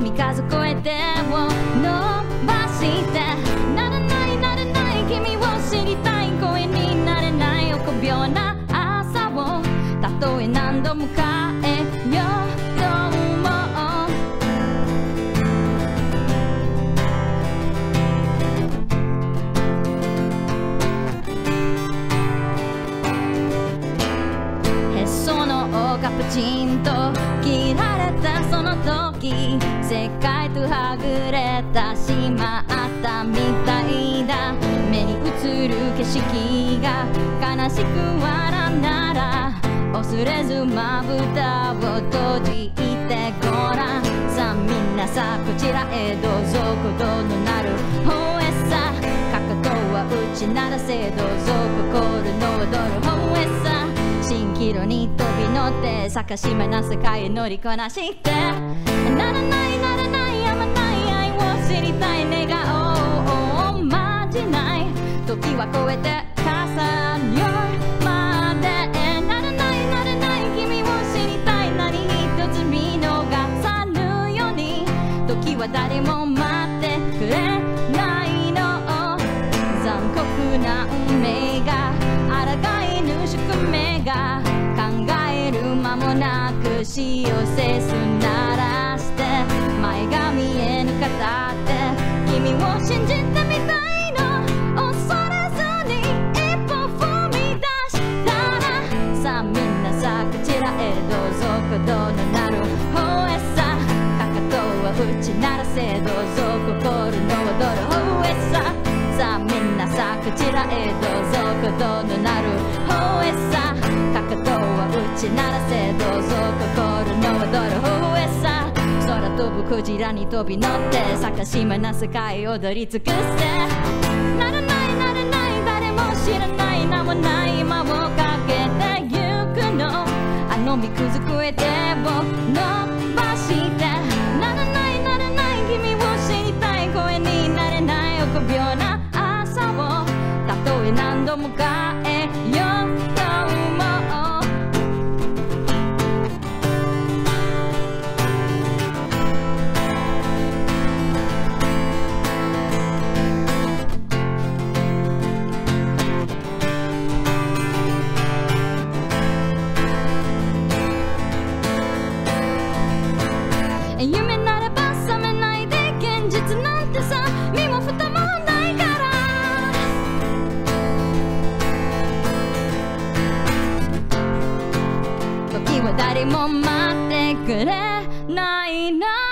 三数超えてを伸ばしてならないならない君を知りたい声になれない臆病な朝をたとえ何度も変えようと思うへその緒がプチンと景色が悲しく笑うなら恐れずまぶたを閉じてごらん。さあみんなさこちらへどうぞことのなる方へさ。かかとは打ち鳴らせどうぞ心の踊る方へさ蜃気楼に飛び乗って逆しめな世界へ乗りこなして。ならないならないやまない愛を知りたい願おう。誰も待ってくれないの残酷な運命が抗いぬ宿命が考える間もなく死をせすなら。して前が見えぬ方って君を信じてみたいの恐れずに一歩踏み出したらさあみんなさこちらへどうぞ。ことのなる。方へ打ち鳴らせどうぞ心の踊る。方へささあみんなさこちらへどうぞことのなる。方へさかかとは打ち鳴らせどうぞ心の踊る。方へさ空飛ぶクジラに飛び乗って逆しまな世界踊り尽くせ。ならないならない誰も知らない名もない今をかけてゆくの。あの身くずくえてを伸ばしてたとえ誰も待ってくれないな